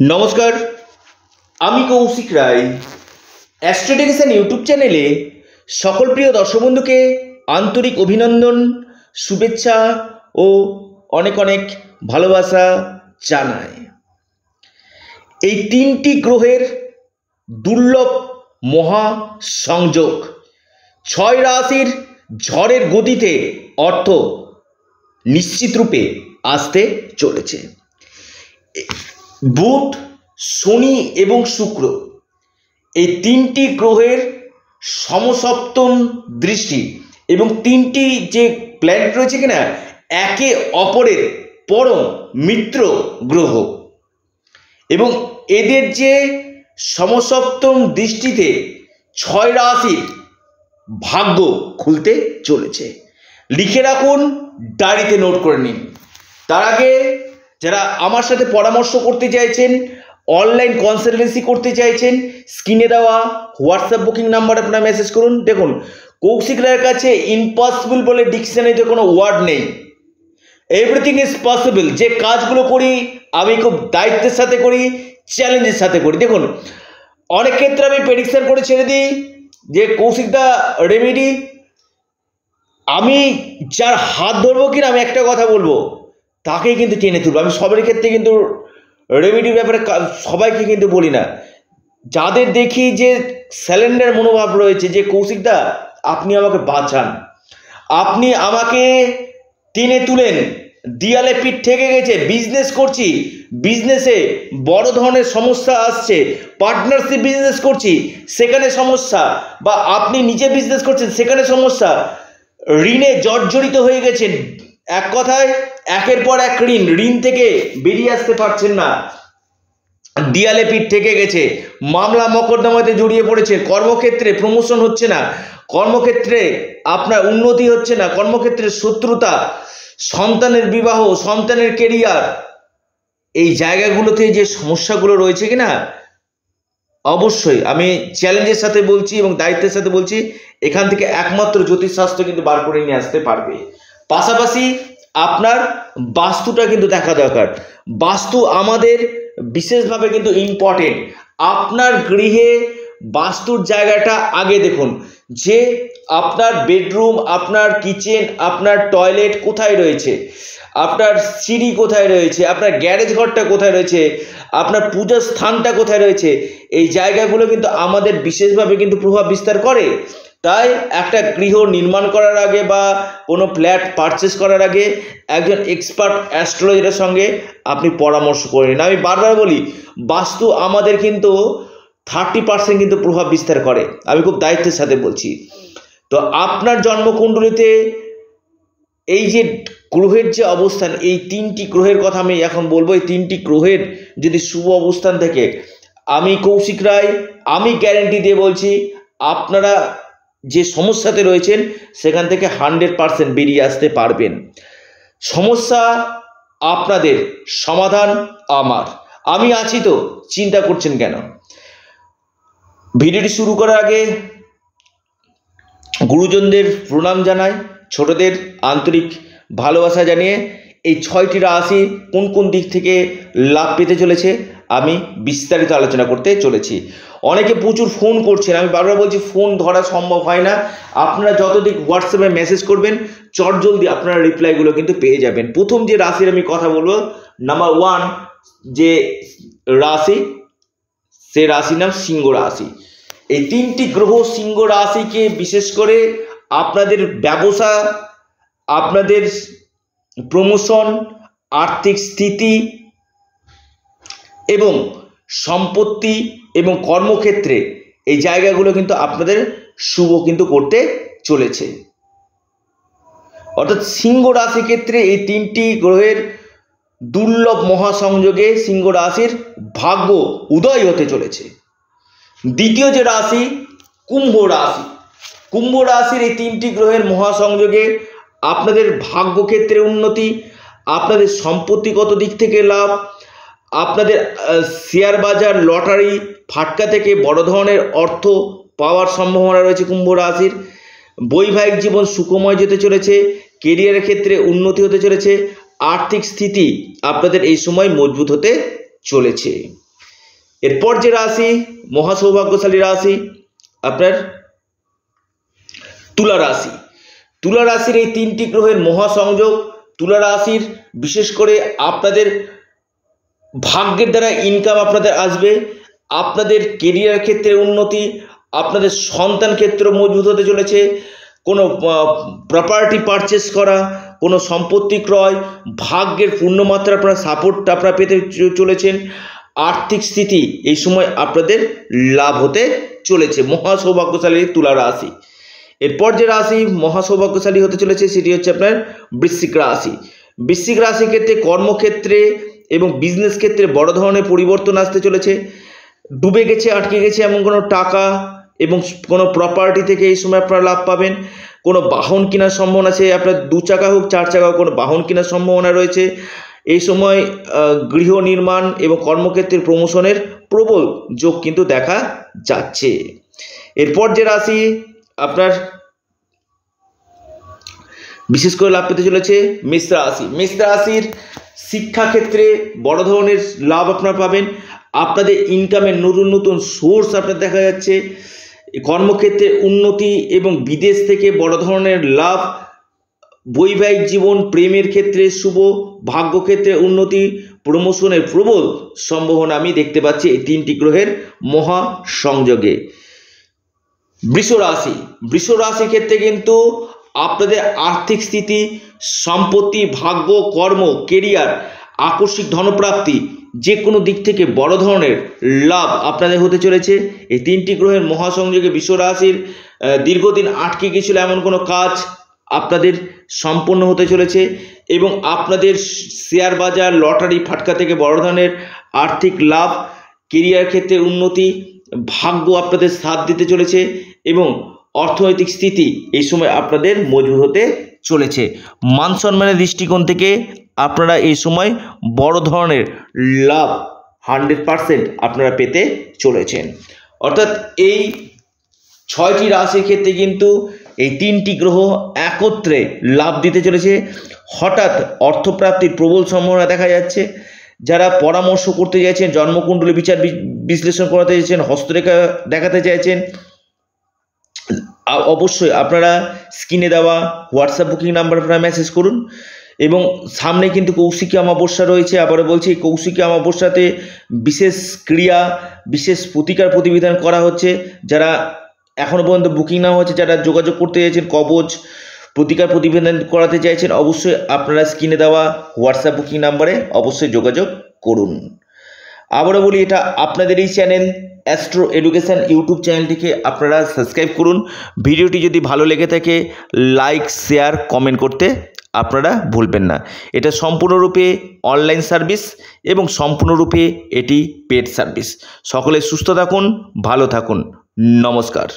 নমস্কার, আমি কৌশিক রায় অ্যাস্ট্রোটেকশন ইউটিউব চ্যানেলে সকল প্রিয় দর্শক বন্ধুকে আন্তরিক অভিনন্দন, শুভেচ্ছা ও অনেক অনেক ভালোবাসা জানায় এই তিনটি গ্রহের দুর্লভ মহা সংযোগ ছয় রাশির ঝড়ের গতিতে অর্থ নিশ্চিত রূপে আসতে চলেছে। বুধ, শনি এবং শুক্র। এই তিনটি গ্রহের সমসপ্তম দৃষ্টি এবং তিনটি যে প্ল্যানেট রয়েছে কিনা, একে অপরের পরম মিত্র গ্রহ। এবং এদের যে সমসপ্তম দৃষ্টিতে ছয় রাশির ভাগ্য খুলতে চলেছে। লিখে রাখুন, ডায়েরিতে নোট করে নিন। তার আগে যারা আমার সাথে পরামর্শ করতে চাইছেন অনলাইন কনসালটেন্সি করতে চাইছেন স্ক্রিনে দেওয়া হোয়াটসঅ্যাপ বুকিং নাম্বার আপনারা মেসেজ করুন। দেখুন, কৌশিক রায়ের কাছে ইম্পসিবল বলে ডিকশনারিতে কোনো ওয়ার্ড নেই। এভরিথিং ইজ পসিবল যে কাজগুলো করি, আমি খুব দায়িত্বের সাথে করি চ্যালেঞ্জের সাথে করি। দেখুন, অনেক ক্ষেত্রে আমি প্রেডিকশন করে ছেড়ে দিই যে কৌশিক দা রেমেডি আমি যার হাত ধরবো কিনা, আমি একটা কথা বলব। তাকেই কিন্তু টেনে তুলবো। আমি সবার ক্ষেত্রে কিন্তু রেমেডির ব্যাপারে সবাইকে কিন্তু বলি না। যাদের দেখি যে স্যালেন্ডার মনোভাব রয়েছে, যে কৌশিকদা, আপনি আমাকে বাঁচান। আপনি আমাকে টেনে তুলেন। দিয়ালে পিঠ থেকে গেছে বিজনেস করছি। বিজনেসে বড় ধরনের সমস্যা আসছে। পার্টনারশিপ বিজনেস করছি, সেখানে সমস্যা। বা আপনি নিজে বিজনেস করছেন, সেখানে সমস্যা। ঋণে জর্জরিত হয়ে গেছেন। এক কথায়, একের পর এক ঋণ ঋণ থেকে বেরিয়ে আসতে পারছেন না। দিয়ালে পিঠ থেকে গেছে। মামলা মকদ্দমাতে জড়িয়ে পড়েছে। কর্মক্ষেত্রে প্রমোশন হচ্ছে না। কর্মক্ষেত্রে আপনার উন্নতি হচ্ছে না। কর্মক্ষেত্রে শত্রুতা, সন্তানের বিবাহ, সন্তানের কেরিয়ার এই জায়গাগুলোতে যে সমস্যাগুলো রয়েছে কিনা অবশ্যই আমি চ্যালেঞ্জের সাথে বলছি এবং দায়িত্বের সাথে বলছি, এখান থেকে একমাত্র জ্যোতিষশাস্ত্র কিন্তু বার করে নিয়ে আসতে পারবে। পাশাপাশি আপনার বাস্তুটা কিন্তু দেখা দরকার। বাস্তু আমাদের বিশেষভাবে কিন্তু ইম্পর্টেন্ট আপনার গৃহে বাস্তুর জায়গাটা আগে দেখুন। যে আপনার বেডরুম আপনার কিচেন আপনার টয়লেট কোথায় রয়েছে? আপনার সিঁড়ি কোথায় রয়েছে? আপনার গ্যারেজ ঘরটা কোথায় রয়েছে? আপনার পূজার স্থানটা কোথায় রয়েছে? এই জায়গাগুলো কিন্তু আমাদের বিশেষভাবে কিন্তু প্রভাব বিস্তার করে। তাই একটা গৃহ নির্মাণ করার আগে বা কোনো ফ্ল্যাট পারচেস করার আগে একজন এক্সপার্ট অ্যাস্ট্রোলজারের সঙ্গে আপনি পরামর্শ করে নিন। আমি বারবার বলি, বাস্তু আমাদের কিন্তু থার্টি পার্সেন্ট কিন্তু প্রভাব বিস্তার করে। আমি খুব দায়িত্বের সাথে বলছি। তো আপনার জন্মকুণ্ডলিতে এই যে গ্রহের যে অবস্থান, এই তিনটি গ্রহের কথা আমি এখন বলব। এই তিনটি গ্রহের যদি শুভ অবস্থান থেকে, আমি কৌশিক রায়, আমি গ্যারেন্টি দিয়ে বলছি, আপনারা যে সমস্যাতে রয়েছেন, সেখান থেকে হান্ড্রেড পারসেন্ট বেরিয়ে আসতে পারবেন। সমস্যা আপনাদের, সমাধান আমার। আমি আছি তো, চিন্তা করছেন কেন? ভিডিওটি শুরু করার আগে গুরুজনদের প্রণাম জানাই, ছোটদের আন্তরিক ভালোবাসা জানিয়ে এই ছয়টি রাশি কোন কোন দিক থেকে লাভ পেতে চলেছে আমি বিস্তারিত আলোচনা করতে চলেছি। অনেকে প্রচুর ফোন করছেন। আমি বারবার বলছি ফোন ধরা সম্ভব হয় না। আপনারা যতদিক হোয়াটসঅ্যাপে মেসেজ করবেন, চট জলদি আপনারা রিপ্লাইগুলো কিন্তু পেয়ে যাবেন। প্রথম যে রাশির আমি কথা বলব নাম্বার ওয়ান যে রাশি, সে রাশির নাম সিংহ রাশি। এই তিনটি গ্রহ সিংহ রাশিকে বিশেষ করে আপনাদের ব্যবসা, আপনাদের প্রমোশন আর্থিক স্থিতি এবং সম্পত্তি এবং কর্মক্ষেত্রে এই জায়গাগুলো কিন্তু আপনাদের শুভ কিন্তু করতে চলেছে। অর্থাৎ সিংহ রাশি ক্ষেত্রে এই তিনটি গ্রহের দুর্লভ মহাসংযোগে সিংহ রাশির ভাগ্য উদয় হতে চলেছে। দ্বিতীয় যে রাশি, কুম্ভ রাশি। কুম্ভ রাশির এই তিনটি গ্রহের মহাসংযোগে আপনাদের ভাগ্যক্ষেত্রে উন্নতি, আপনাদের সম্পত্তিগত দিক থেকে লাভ আপনাদের শেয়ার বাজার, লটারি, ফাটকা থেকে বড় ধরনের অর্থ পাওয়ার সম্ভাবনা রয়েছে কুম্ভ রাশির। বৈবাহিক জীবন সুখময় যেতে চলেছে কেরিয়ারের ক্ষেত্রে উন্নতি হতে চলেছে, আর্থিক স্থিতি আপনাদের এই সময় মজবুত হতে চলেছে। এরপর যে রাশি, মহাসৌভাগ্যশালী রাশি, আপনার তুলা রাশি। তুলা রাশির এই তিনটি গ্রহের মহাসংযোগ, তুলা রাশির বিশেষ করে আপনাদের ভাগ্যের দ্বারা ইনকাম আপনাদের আসবে, আপনাদের কেরিয়ার ক্ষেত্রে উন্নতি, আপনাদের সন্তান ক্ষেত্র মজবুত হতে চলেছে, কোনো প্রপার্টি পারচেস করা, কোনো সম্পত্তি ক্রয়, ভাগ্যের পূর্ণমাত্রা আপনারা সাপোর্ট আপনারা পেতে চলেছেন, আর্থিক স্থিতি এই সময় আপনাদের লাভ হতে চলেছে মহা সৌভাগ্যশালী তুলা রাশি। এরপর যে রাশি মহা সৌভাগ্যশালী হতে চলেছে, সেটি হচ্ছে আপনার বৃশ্চিক রাশি। বৃশ্চিক রাশির ক্ষেত্রে কর্মক্ষেত্রে এবং বিজনেস ক্ষেত্রে বড় ধরনের পরিবর্তন আসতে চলেছে। ডুবে গেছে, আটকে গেছে এমন কোনো টাকা এবং কোনো প্রপার্টি থেকে এই সময় আপনারা লাভ পাবেন। কোনো বাহন কেনার সম্ভাবনা আছে, আপনার দু চাকা হোক, চার চাকা হোক, কোনো বাহন কেনার সম্ভাবনা রয়েছে। এই সময় গৃহ নির্মাণ এবং কর্মক্ষেত্রের প্রমোশনের প্রবল যোগ কিন্তু দেখা যাচ্ছে। এরপর যে রাশি, আপনার বিশেষ করে লাভ পেতে চলেছে মিশ্র রাশি। মিশ্র রাশির শিক্ষাক্ষেত্রে বড় ধরনের লাভ আপনারা পাবেন। আপনাদের ইনকামের নতুন নতুন সোর্স আপনার দেখা যাচ্ছে। কর্মক্ষেত্রে উন্নতি এবং বিদেশ থেকে বড় ধরনের লাভ। বৈবাহিক জীবন, প্রেমের ক্ষেত্রে শুভ, ভাগ্যক্ষেত্রে উন্নতি প্রমোশনের প্রবল সম্ভাবনা আমি দেখতে পাচ্ছি এই তিনটি গ্রহের মহা সংযোগে। বৃষ রাশি, বৃষ রাশির ক্ষেত্রে কিন্তু আপনাদের আর্থিক স্থিতি, সম্পত্তি, ভাগ্য, কর্ম কেরিয়ার আকস্মিক ধনপ্রাপ্তি যে কোনো দিক থেকে বড় ধরনের লাভ আপনাদের হতে চলেছে। এই তিনটি গ্রহের মহাসংযোগে বিশ্ব রাশির দীর্ঘদিন আটকে গিয়েছিল এমন কোনো কাজ আপনাদের সম্পন্ন হতে চলেছে এবং আপনাদের শেয়ার বাজার লটারি ফাটকা থেকে বড় ধরনের আর্থিক লাভ কেরিয়ার ক্ষেত্রে উন্নতি, ভাগ্য আপনাদের সাথ দিতে চলেছে এবং অর্থনৈতিক স্থিতি এই সময় আপনাদের মজবুত হতে চলেছে। মান সম্মানের দৃষ্টিকোণ থেকে আপনারা এই সময় বড় ধরনের লাভ হান্ড্রেড পারসেন্ট আপনারা পেতে চলেছেন। অর্থাৎ এই ছয়টি রাশির ক্ষেত্রে কিন্তু এই তিনটি গ্রহ একত্রে লাভ দিতে চলেছে। হঠাৎ অর্থপ্রাপ্তির প্রবল সম্ভাবনা দেখা যাচ্ছে। যারা পরামর্শ করতে চাইছেন, জন্মকুণ্ডলী বিচার বিশ্লেষণ করাতে চাইছেন, হস্তরেখা দেখাতে চাইছেন অবশ্যই আপনারা স্ক্রিনে দেওয়া হোয়াটসঅ্যাপ বুকিং নাম্বার আপনারা মেসেজ করুন। এবং সামনে কিন্তু কৌশিকী অমাবস্যা রয়েছে। আবারও বলছি কৌশিকী অমাবস্যাতে বিশেষ ক্রিয়া, বিশেষ প্রতিকার প্রতিবিধান করা হচ্ছে। যারা এখনও পর্যন্ত বুকিং নেওয়া হচ্ছে যারা যোগাযোগ করতে চাইছেন, কবচ প্রতিকার প্রতিবেদন করাতে চাইছেন, অবশ্যই আপনারা স্ক্রিনে দেওয়া হোয়াটসঅ্যাপ বুকিং নাম্বারে অবশ্যই যোগাযোগ করুন। আবারও বলি, এটা আপনাদের এই চ্যানেল অ্যাস্ট্রো এডুকেশান ইউটিউব চ্যানেলটিকে আপনারা সাবস্ক্রাইব করুন। ভিডিওটি যদি ভালো লেগে থাকে লাইক শেয়ার কমেন্ট করতে আপনারা ভুলবেন না। এটা সম্পূর্ণরূপে অনলাইন সার্ভিস এবং সম্পূর্ণরূপে এটি পেড সার্ভিস সকলে সুস্থ থাকুন, ভালো থাকুন। নমস্কার।